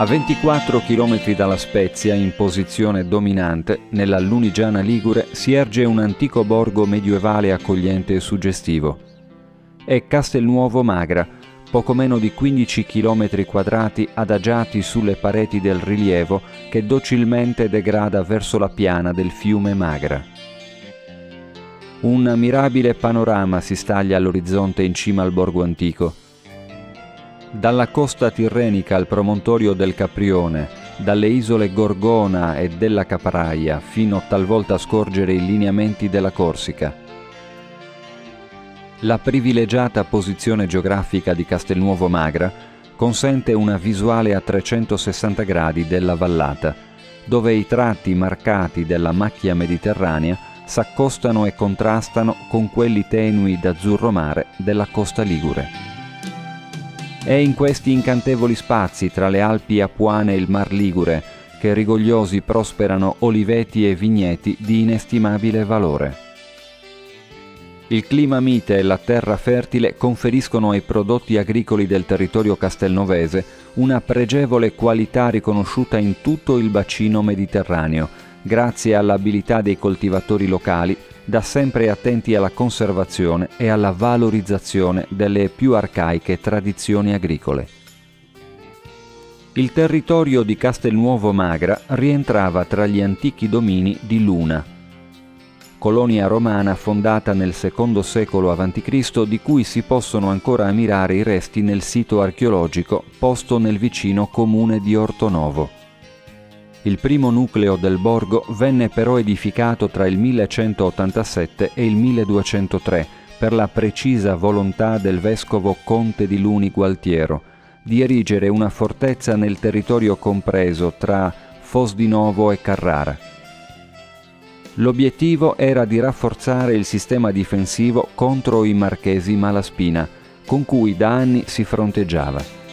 A 24 km dalla Spezia, in posizione dominante, nella Lunigiana Ligure si erge un antico borgo medievale accogliente e suggestivo. È Castelnuovo Magra, poco meno di 15 km quadrati adagiati sulle pareti del rilievo che docilmente degrada verso la piana del fiume Magra. Un mirabile panorama si staglia all'orizzonte in cima al borgo antico dalla costa tirrenica al promontorio del Caprione, dalle isole Gorgona e della Caparaia, fino talvolta a scorgere i lineamenti della Corsica. La privilegiata posizione geografica di Castelnuovo Magra consente una visuale a 360 gradi della vallata, dove i tratti marcati della macchia mediterranea s'accostano e contrastano con quelli tenui d'azzurro mare della costa ligure. È in questi incantevoli spazi tra le Alpi Apuane e il Mar Ligure che rigogliosi prosperano oliveti e vigneti di inestimabile valore. Il clima mite e la terra fertile conferiscono ai prodotti agricoli del territorio castelnovese una pregevole qualità riconosciuta in tutto il bacino mediterraneo, grazie all'abilità dei coltivatori locali da sempre attenti alla conservazione e alla valorizzazione delle più arcaiche tradizioni agricole. Il territorio di Castelnuovo Magra rientrava tra gli antichi domini di Luna, colonia romana fondata nel II secolo a.C. di cui si possono ancora ammirare i resti nel sito archeologico posto nel vicino comune di Ortonovo. Il primo nucleo del borgo venne però edificato tra il 1187 e il 1203 per la precisa volontà del vescovo Conte di Luni Gualtiero di erigere una fortezza nel territorio compreso tra Fosdinovo e Carrara. L'obiettivo era di rafforzare il sistema difensivo contro i marchesi Malaspina, con cui da anni si fronteggiava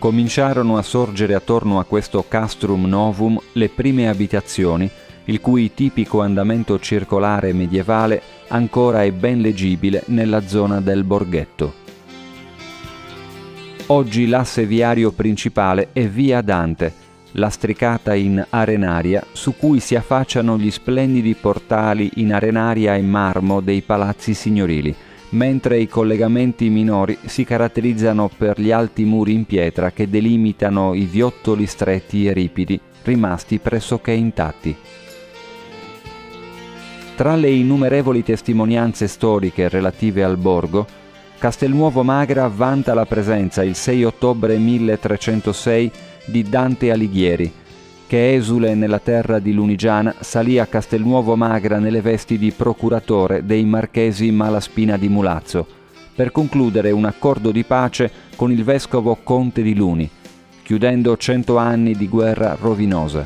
cominciarono a sorgere attorno a questo castrum novum le prime abitazioni, il cui tipico andamento circolare medievale ancora è ben leggibile nella zona del borghetto. Oggi l'asse viario principale è via Dante, lastricata in arenaria su cui si affacciano gli splendidi portali in arenaria e marmo dei palazzi signorili, mentre i collegamenti minori si caratterizzano per gli alti muri in pietra che delimitano i viottoli stretti e ripidi, rimasti pressoché intatti. Tra le innumerevoli testimonianze storiche relative al borgo, Castelnuovo Magra vanta la presenza il 6 ottobre 1306 di Dante Alighieri, che esule nella terra di Lunigiana salì a Castelnuovo Magra nelle vesti di procuratore dei marchesi Malaspina di Mulazzo, per concludere un accordo di pace con il vescovo Conte di Luni, chiudendo cento anni di guerra rovinosa.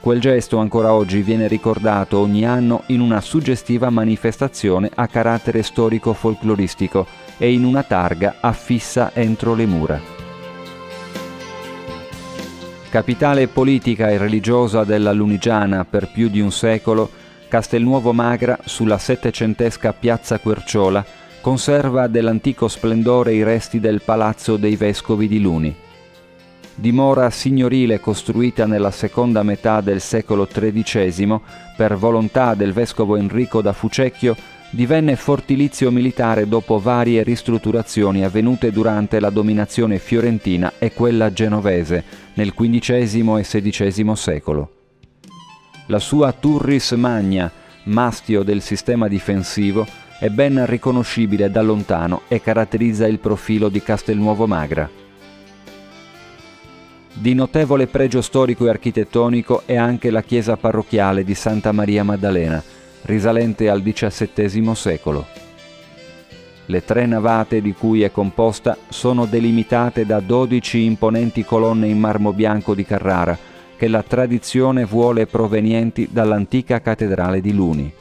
Quel gesto ancora oggi viene ricordato ogni anno in una suggestiva manifestazione a carattere storico-folcloristico e in una targa affissa entro le mura. Capitale politica e religiosa della Lunigiana per più di un secolo, Castelnuovo Magra, sulla settecentesca piazza Querciola, conserva dell'antico splendore i resti del palazzo dei vescovi di Luni. Dimora signorile costruita nella seconda metà del secolo XIII per volontà del vescovo Enrico da Fucecchio, divenne fortilizio militare dopo varie ristrutturazioni avvenute durante la dominazione fiorentina e quella genovese nel XV e XVI secolo. La sua Turris Magna, mastio del sistema difensivo, è ben riconoscibile da lontano e caratterizza il profilo di Castelnuovo Magra. Di notevole pregio storico e architettonico è anche la chiesa parrocchiale di Santa Maria Maddalena, risalente al XVII secolo. Le tre navate di cui è composta sono delimitate da dodici imponenti colonne in marmo bianco di Carrara, che la tradizione vuole provenienti dall'antica cattedrale di Luni.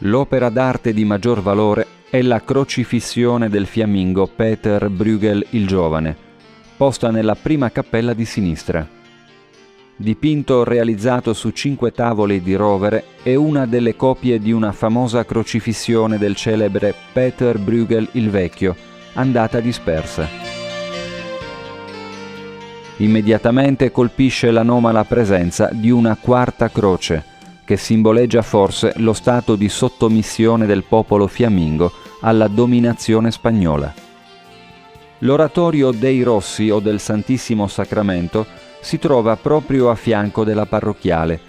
L'opera d'arte di maggior valore è la crocifissione del fiammingo Peter Bruegel il Giovane, posta nella prima cappella di sinistra dipinto realizzato su cinque tavole di rovere, è una delle copie di una famosa crocifissione del celebre Peter Bruegel il Vecchio, andata dispersa. immediatamente colpisce l'anomala presenza di una quarta croce, che simboleggia forse lo stato di sottomissione del popolo fiammingo alla dominazione spagnola. L'oratorio dei Rossi o del Santissimo Sacramento si trova proprio a fianco della parrocchiale.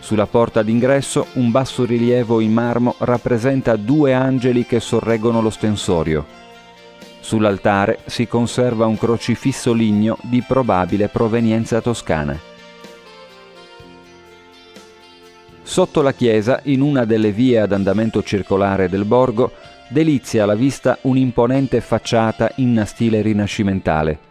Sulla porta d'ingresso un bassorilievo in marmo rappresenta due angeli che sorreggono lo stensorio. Sull'altare si conserva un crocifisso ligneo di probabile provenienza toscana. Sotto la chiesa, in una delle vie ad andamento circolare del borgo, delizia alla vista un'imponente facciata in stile rinascimentale.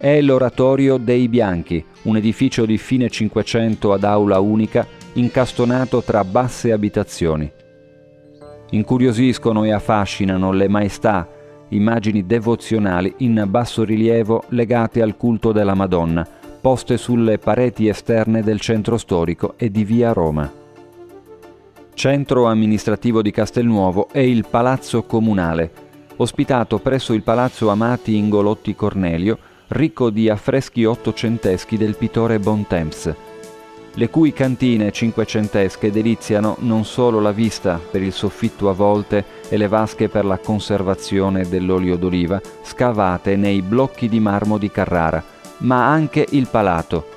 È l'Oratorio dei Bianchi, un edificio di fine Cinquecento ad aula unica, incastonato tra basse abitazioni. Incuriosiscono e affascinano le maestà immagini devozionali in basso rilievo legate al culto della Madonna, poste sulle pareti esterne del centro storico e di via Roma. Centro amministrativo di Castelnuovo è il Palazzo Comunale, ospitato presso il Palazzo Amati Ingolotti Cornelio, ricco di affreschi ottocenteschi del pittore Bontemps, le cui cantine cinquecentesche deliziano non solo la vista per il soffitto a volte e le vasche per la conservazione dell'olio d'oliva scavate nei blocchi di marmo di Carrara, ma anche il palato.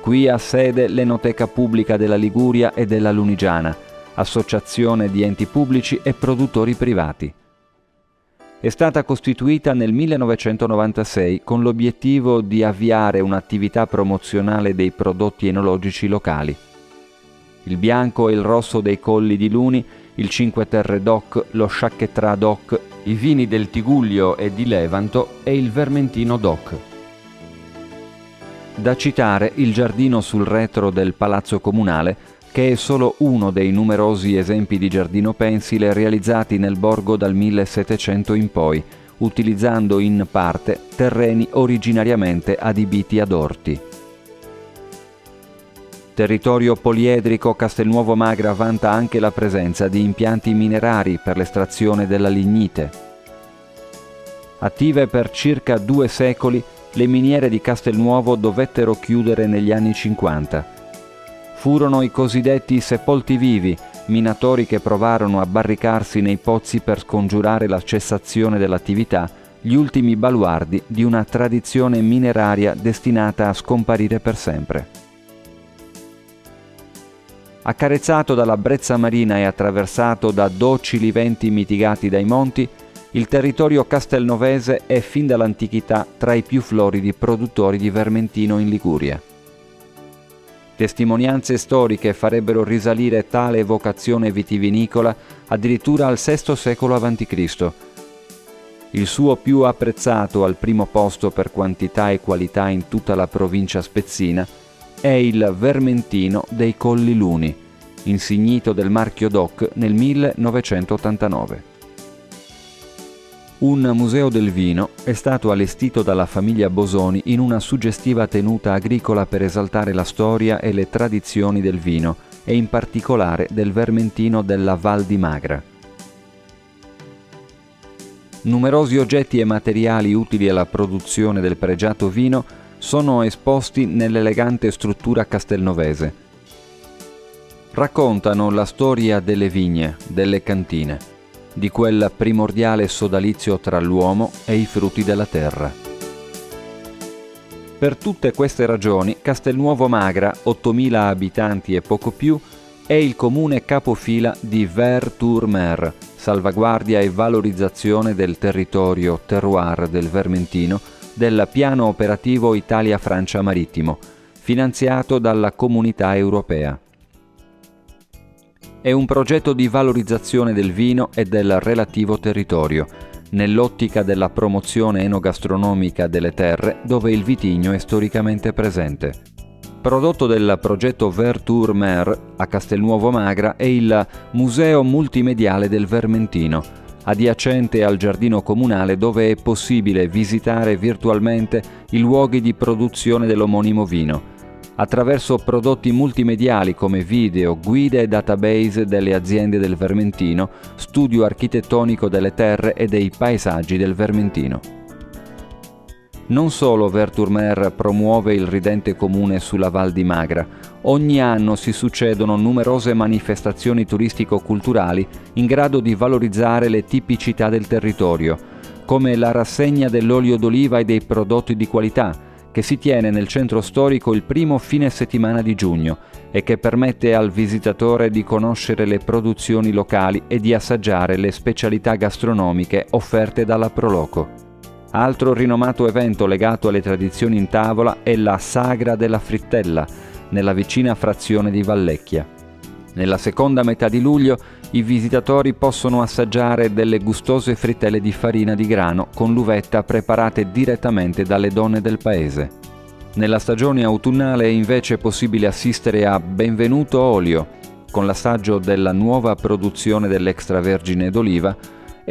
Qui ha sede l'Enoteca Pubblica della Liguria e della Lunigiana, associazione di enti pubblici e produttori privati è stata costituita nel 1996 con l'obiettivo di avviare un'attività promozionale dei prodotti enologici locali. Il bianco e il rosso dei colli di Luni, il Cinque Terre DOC, lo Sciacchetrà DOC, i vini del Tigullio e di Levanto e il Vermentino DOC. Da citare il giardino sul retro del Palazzo Comunale che è solo uno dei numerosi esempi di giardino pensile realizzati nel borgo dal 1700 in poi, utilizzando in parte terreni originariamente adibiti ad orti. Territorio poliedrico Castelnuovo Magra vanta anche la presenza di impianti minerari per l'estrazione della lignite. Attive per circa due secoli, le miniere di Castelnuovo dovettero chiudere negli anni 50 furono i cosiddetti sepolti vivi, minatori che provarono a barricarsi nei pozzi per scongiurare la cessazione dell'attività, gli ultimi baluardi di una tradizione mineraria destinata a scomparire per sempre. Accarezzato dalla brezza marina e attraversato da docili venti mitigati dai monti, il territorio castelnovese è fin dall'antichità tra i più floridi produttori di vermentino in Liguria. Testimonianze storiche farebbero risalire tale vocazione vitivinicola addirittura al VI secolo a.C. Il suo più apprezzato al primo posto per quantità e qualità in tutta la provincia spezzina è il Vermentino dei Colli Luni, insignito del marchio DOC nel 1989. Un museo del vino è stato allestito dalla famiglia Bosoni in una suggestiva tenuta agricola per esaltare la storia e le tradizioni del vino e in particolare del vermentino della Val di Magra. Numerosi oggetti e materiali utili alla produzione del pregiato vino sono esposti nell'elegante struttura castelnovese. Raccontano la storia delle vigne, delle cantine di quel primordiale sodalizio tra l'uomo e i frutti della terra. Per tutte queste ragioni Castelnuovo Magra, 8.000 abitanti e poco più, è il comune capofila di Ver-Tour-Mer, salvaguardia e valorizzazione del territorio terroir del Vermentino del piano operativo Italia-Francia Marittimo, finanziato dalla Comunità Europea è un progetto di valorizzazione del vino e del relativo territorio, nell'ottica della promozione enogastronomica delle terre dove il vitigno è storicamente presente. Prodotto del progetto Vertour Mer a Castelnuovo Magra è il Museo Multimediale del Vermentino, adiacente al giardino comunale dove è possibile visitare virtualmente i luoghi di produzione dell'omonimo vino attraverso prodotti multimediali come video, guide e database delle aziende del Vermentino, studio architettonico delle terre e dei paesaggi del Vermentino. Non solo Verturmer promuove il ridente comune sulla Val di Magra, ogni anno si succedono numerose manifestazioni turistico-culturali in grado di valorizzare le tipicità del territorio, come la rassegna dell'olio d'oliva e dei prodotti di qualità, che si tiene nel centro storico il primo fine settimana di giugno e che permette al visitatore di conoscere le produzioni locali e di assaggiare le specialità gastronomiche offerte dalla Proloco. Altro rinomato evento legato alle tradizioni in tavola è la Sagra della Frittella, nella vicina frazione di Vallecchia. Nella seconda metà di luglio i visitatori possono assaggiare delle gustose frittelle di farina di grano con l'uvetta preparate direttamente dalle donne del paese. Nella stagione autunnale è invece possibile assistere a Benvenuto Olio, con l'assaggio della nuova produzione dell'extravergine d'oliva,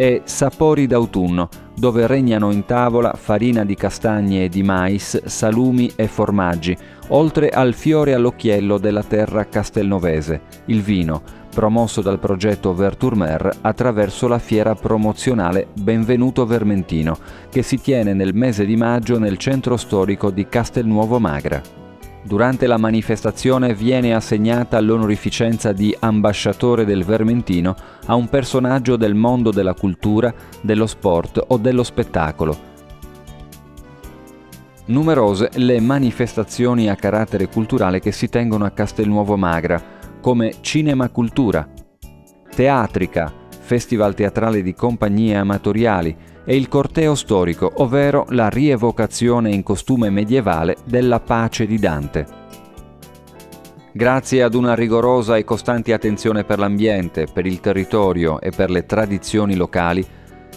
e Sapori d'autunno, dove regnano in tavola farina di castagne e di mais, salumi e formaggi, oltre al fiore all'occhiello della terra castelnovese, il vino, promosso dal progetto Verturmer attraverso la fiera promozionale Benvenuto Vermentino, che si tiene nel mese di maggio nel centro storico di Castelnuovo Magra. Durante la manifestazione viene assegnata l'onorificenza di ambasciatore del Vermentino a un personaggio del mondo della cultura, dello sport o dello spettacolo. Numerose le manifestazioni a carattere culturale che si tengono a Castelnuovo Magra, come Cinema Cultura, Teatrica, Festival teatrale di compagnie amatoriali, e il corteo storico, ovvero la rievocazione in costume medievale della pace di Dante. Grazie ad una rigorosa e costante attenzione per l'ambiente, per il territorio e per le tradizioni locali,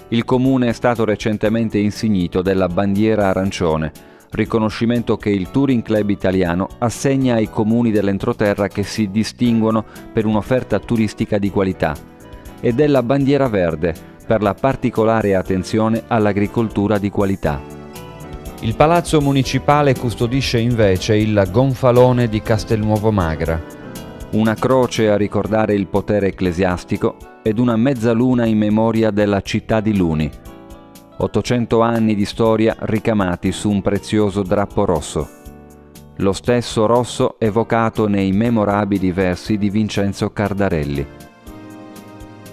il comune è stato recentemente insignito della bandiera arancione, riconoscimento che il Touring Club italiano assegna ai comuni dell'entroterra che si distinguono per un'offerta turistica di qualità, e della bandiera verde, per la particolare attenzione all'agricoltura di qualità. Il Palazzo Municipale custodisce invece il gonfalone di Castelnuovo Magra, una croce a ricordare il potere ecclesiastico ed una mezzaluna in memoria della città di Luni. 800 anni di storia ricamati su un prezioso drappo rosso. Lo stesso rosso evocato nei memorabili versi di Vincenzo Cardarelli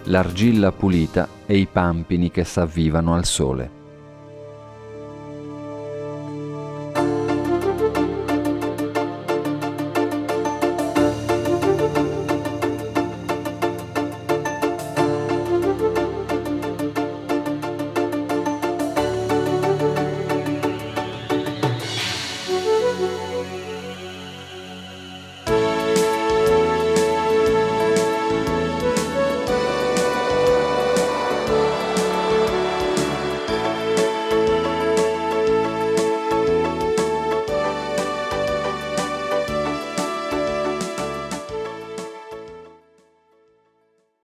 l'argilla pulita e i pampini che s'avvivano al sole.